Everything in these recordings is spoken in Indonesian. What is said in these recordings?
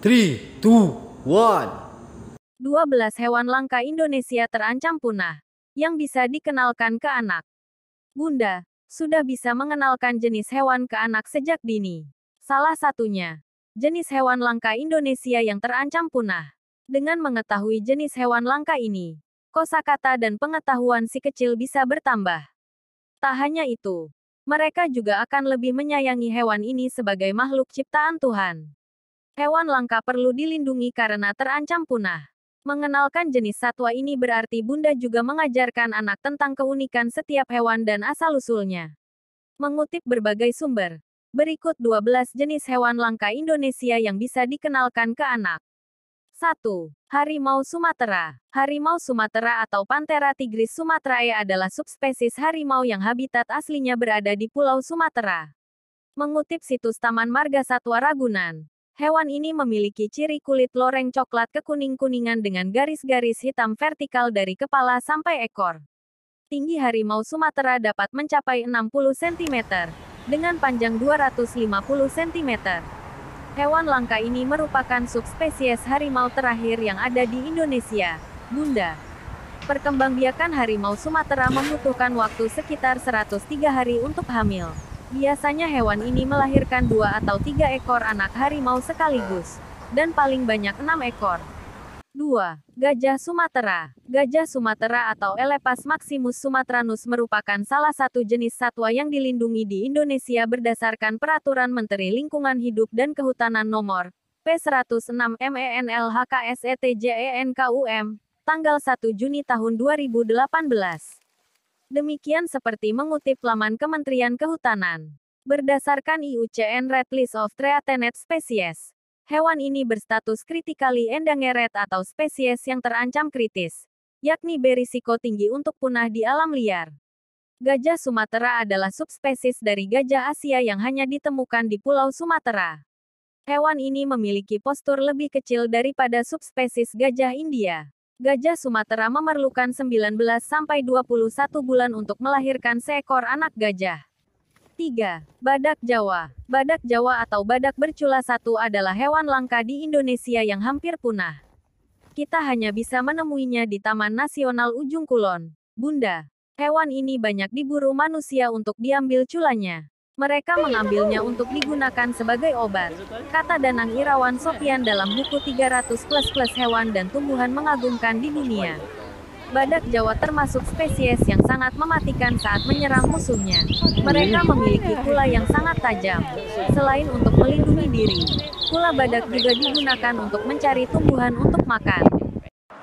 three, two, one. 12 hewan langka Indonesia terancam punah, yang bisa dikenalkan ke anak. Bunda, sudah bisa mengenalkan jenis hewan ke anak sejak dini. Salah satunya, jenis hewan langka Indonesia yang terancam punah. Dengan mengetahui jenis hewan langka ini, kosakata dan pengetahuan si kecil bisa bertambah. Tak hanya itu, mereka juga akan lebih menyayangi hewan ini sebagai makhluk ciptaan Tuhan. Hewan langka perlu dilindungi karena terancam punah. Mengenalkan jenis satwa ini berarti Bunda juga mengajarkan anak tentang keunikan setiap hewan dan asal-usulnya. Mengutip berbagai sumber, berikut 12 jenis hewan langka Indonesia yang bisa dikenalkan ke anak. 1. Harimau Sumatera. Harimau Sumatera atau Panthera tigris sumatrae adalah subspesies harimau yang habitat aslinya berada di Pulau Sumatera. Mengutip situs Taman Marga Satwa Ragunan, Hewan ini memiliki ciri kulit loreng coklat kekuning-kuningan dengan garis-garis hitam vertikal dari kepala sampai ekor. Tinggi harimau Sumatera dapat mencapai 60 cm, dengan panjang 250 cm. Hewan langka ini merupakan subspesies harimau terakhir yang ada di Indonesia, Bunda. Perkembangbiakan harimau Sumatera membutuhkan waktu sekitar 103 hari untuk hamil. Biasanya hewan ini melahirkan dua atau tiga ekor anak harimau sekaligus, dan paling banyak enam ekor. 2. Gajah Sumatera. Gajah Sumatera atau Elepas maximus sumatranus merupakan salah satu jenis satwa yang dilindungi di Indonesia berdasarkan Peraturan Menteri Lingkungan Hidup dan Kehutanan Nomor P106 MENLHKSETJENKUM, tanggal 1 Juni tahun 2018. Demikian seperti mengutip laman Kementerian Kehutanan. Berdasarkan IUCN Red List of Threatened Species, hewan ini berstatus critically endangered atau spesies yang terancam kritis, yakni berisiko tinggi untuk punah di alam liar. Gajah Sumatera adalah subspesies dari gajah Asia yang hanya ditemukan di Pulau Sumatera. Hewan ini memiliki postur lebih kecil daripada subspesies gajah India. Gajah Sumatera memerlukan 19-21 bulan untuk melahirkan seekor anak gajah. 3. Badak Jawa. Badak Jawa atau badak bercula satu adalah hewan langka di Indonesia yang hampir punah. Kita hanya bisa menemuinya di Taman Nasional Ujung Kulon. Bunda, hewan ini banyak diburu manusia untuk diambil culanya. Mereka mengambilnya untuk digunakan sebagai obat. Kata Danang Irawan Sopian dalam buku 300 plus plus hewan dan tumbuhan mengagumkan di dunia. Badak Jawa termasuk spesies yang sangat mematikan saat menyerang musuhnya. Mereka memiliki kula yang sangat tajam. Selain untuk melindungi diri, kula badak juga digunakan untuk mencari tumbuhan untuk makan.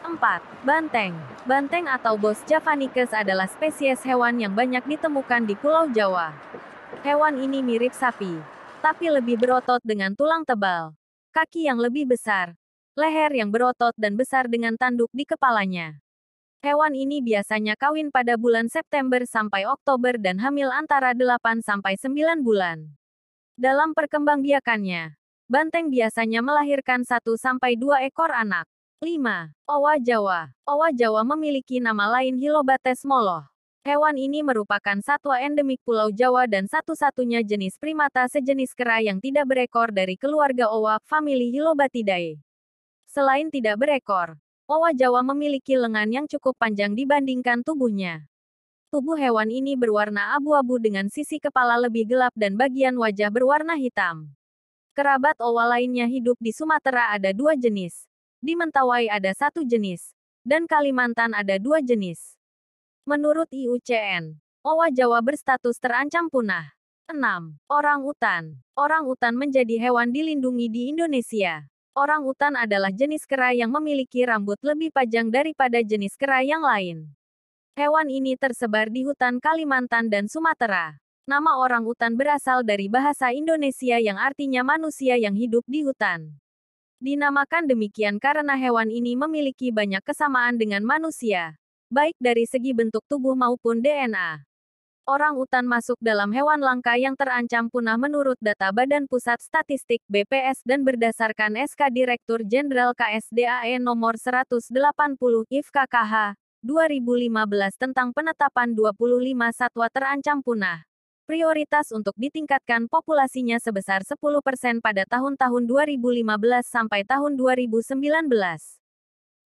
4. Banteng. Banteng atau Bos javanicus adalah spesies hewan yang banyak ditemukan di Pulau Jawa. Hewan ini mirip sapi, tapi lebih berotot dengan tulang tebal, kaki yang lebih besar, leher yang berotot dan besar dengan tanduk di kepalanya. Hewan ini biasanya kawin pada bulan September sampai Oktober dan hamil antara 8 sampai 9 bulan. Dalam perkembangbiakannya, banteng biasanya melahirkan 1 sampai 2 ekor anak. 5. Owa Jawa. Owa Jawa memiliki nama lain Hilobates moloh. Hewan ini merupakan satwa endemik Pulau Jawa dan satu-satunya jenis primata sejenis kera yang tidak berekor dari keluarga owa, famili Hilobatidae. Selain tidak berekor, owa Jawa memiliki lengan yang cukup panjang dibandingkan tubuhnya. Tubuh hewan ini berwarna abu-abu dengan sisi kepala lebih gelap dan bagian wajah berwarna hitam. Kerabat owa lainnya hidup di Sumatera ada dua jenis. Di Mentawai ada satu jenis. Dan Kalimantan ada dua jenis. Menurut IUCN, owa Jawa berstatus terancam punah. 6. Orang utan. Orang utan menjadi hewan dilindungi di Indonesia. Orang utan adalah jenis kera yang memiliki rambut lebih panjang daripada jenis kera yang lain. Hewan ini tersebar di hutan Kalimantan dan Sumatera. Nama orang utan berasal dari bahasa Indonesia yang artinya manusia yang hidup di hutan. Dinamakan demikian karena hewan ini memiliki banyak kesamaan dengan manusia baik dari segi bentuk tubuh maupun DNA. Orang utan masuk dalam hewan langka yang terancam punah menurut data Badan Pusat Statistik BPS dan berdasarkan SK Direktur Jenderal KSDAE nomor 180 IFKKH 2015 tentang penetapan 25 satwa terancam punah. Prioritas untuk ditingkatkan populasinya sebesar 10% pada tahun-tahun 2015 sampai tahun 2019.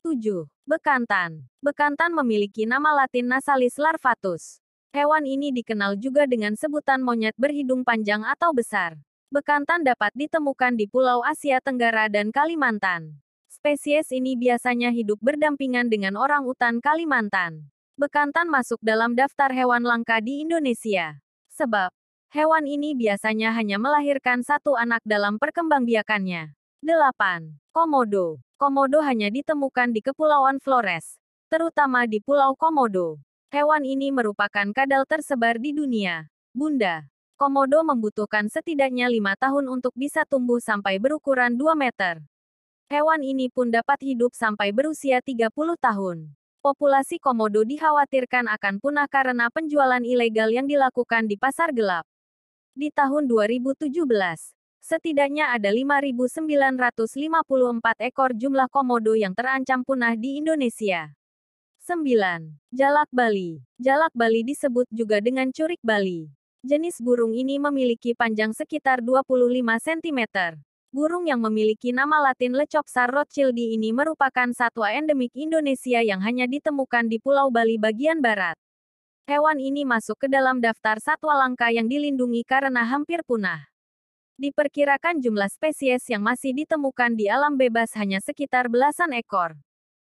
7. Bekantan. Bekantan memiliki nama latin Nasalis larvatus. Hewan ini dikenal juga dengan sebutan monyet berhidung panjang atau besar. Bekantan dapat ditemukan di Pulau Asia Tenggara dan Kalimantan. Spesies ini biasanya hidup berdampingan dengan orang utan Kalimantan. Bekantan masuk dalam daftar hewan langka di Indonesia. Sebab, hewan ini biasanya hanya melahirkan satu anak dalam perkembangbiakannya. 8. Komodo. Komodo hanya ditemukan di Kepulauan Flores, terutama di Pulau Komodo. Hewan ini merupakan kadal tersebar di dunia. Bunda, Komodo membutuhkan setidaknya lima tahun untuk bisa tumbuh sampai berukuran 2 meter. Hewan ini pun dapat hidup sampai berusia 30 tahun. Populasi komodo dikhawatirkan akan punah karena penjualan ilegal yang dilakukan di pasar gelap. Di tahun 2017, setidaknya ada 5.954 ekor jumlah komodo yang terancam punah di Indonesia. 9. Jalak Bali. Jalak Bali disebut juga dengan curik Bali. Jenis burung ini memiliki panjang sekitar 25 cm. Burung yang memiliki nama latin Lecopsar rothschildi ini merupakan satwa endemik Indonesia yang hanya ditemukan di Pulau Bali bagian barat. Hewan ini masuk ke dalam daftar satwa langka yang dilindungi karena hampir punah. Diperkirakan jumlah spesies yang masih ditemukan di alam bebas hanya sekitar belasan ekor.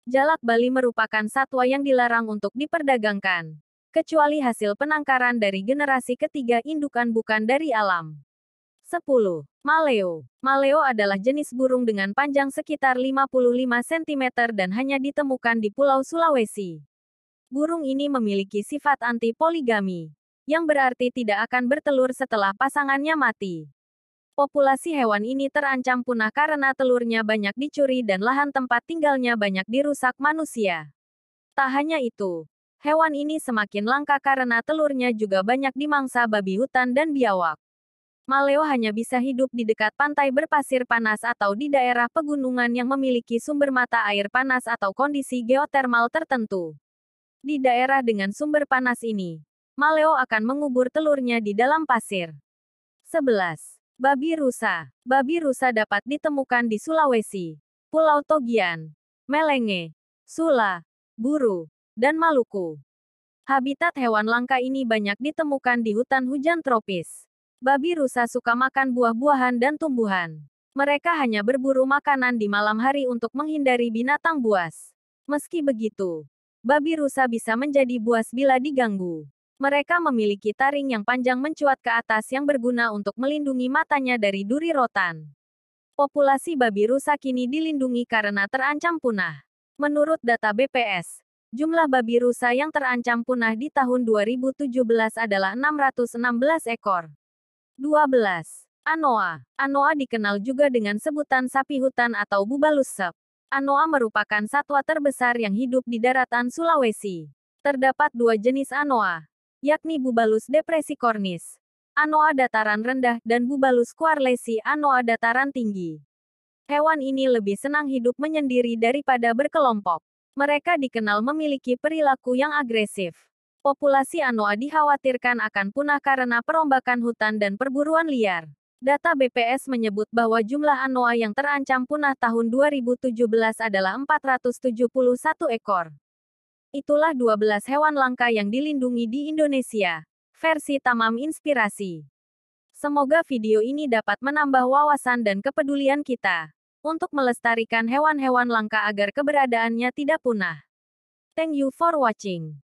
Jalak Bali merupakan satwa yang dilarang untuk diperdagangkan kecuali hasil penangkaran dari generasi ketiga indukan bukan dari alam. 10. Maleo. Maleo adalah jenis burung dengan panjang sekitar 55 cm dan hanya ditemukan di Pulau Sulawesi. Burung ini memiliki sifat anti-poligami, yang berarti tidak akan bertelur setelah pasangannya mati. Populasi hewan ini terancam punah karena telurnya banyak dicuri dan lahan tempat tinggalnya banyak dirusak manusia. Tak hanya itu, Hewan ini semakin langka karena telurnya juga banyak dimangsa babi hutan dan biawak. Maleo hanya bisa hidup di dekat pantai berpasir panas atau di daerah pegunungan yang memiliki sumber mata air panas atau kondisi geotermal tertentu. Di daerah dengan sumber panas ini, Maleo akan mengubur telurnya di dalam pasir. 11. Babi rusa. Babi rusa dapat ditemukan di Sulawesi, Pulau Togian, Melenge, Sula, Buru, dan Maluku. Habitat hewan langka ini banyak ditemukan di hutan hujan tropis. Babi rusa suka makan buah-buahan dan tumbuhan. Mereka hanya berburu makanan di malam hari untuk menghindari binatang buas. Meski begitu, babi rusa bisa menjadi buas bila diganggu. Mereka memiliki taring yang panjang mencuat ke atas yang berguna untuk melindungi matanya dari duri rotan. Populasi babi rusa kini dilindungi karena terancam punah. Menurut data BPS, Jumlah babi rusa yang terancam punah di tahun 2017 adalah 616 ekor. 12. Anoa. Anoa dikenal juga dengan sebutan sapi hutan atau bubalus sep. Anoa merupakan satwa terbesar yang hidup di daratan Sulawesi. Terdapat dua jenis anoa, yakni bubalus depressicornis, anoa dataran rendah, dan bubalus quarlesi anoa dataran tinggi. Hewan ini lebih senang hidup menyendiri daripada berkelompok. Mereka dikenal memiliki perilaku yang agresif. Populasi anoa dikhawatirkan akan punah karena perombakan hutan dan perburuan liar. Data BPS menyebut bahwa jumlah anoa yang terancam punah tahun 2017 adalah 471 ekor. Itulah 12 hewan langka yang dilindungi di Indonesia. Versi Tamam Inspirasi. Semoga video ini dapat menambah wawasan dan kepedulian kita untuk melestarikan hewan-hewan langka agar keberadaannya tidak punah. Thank you for watching.